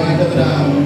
vai quebrar.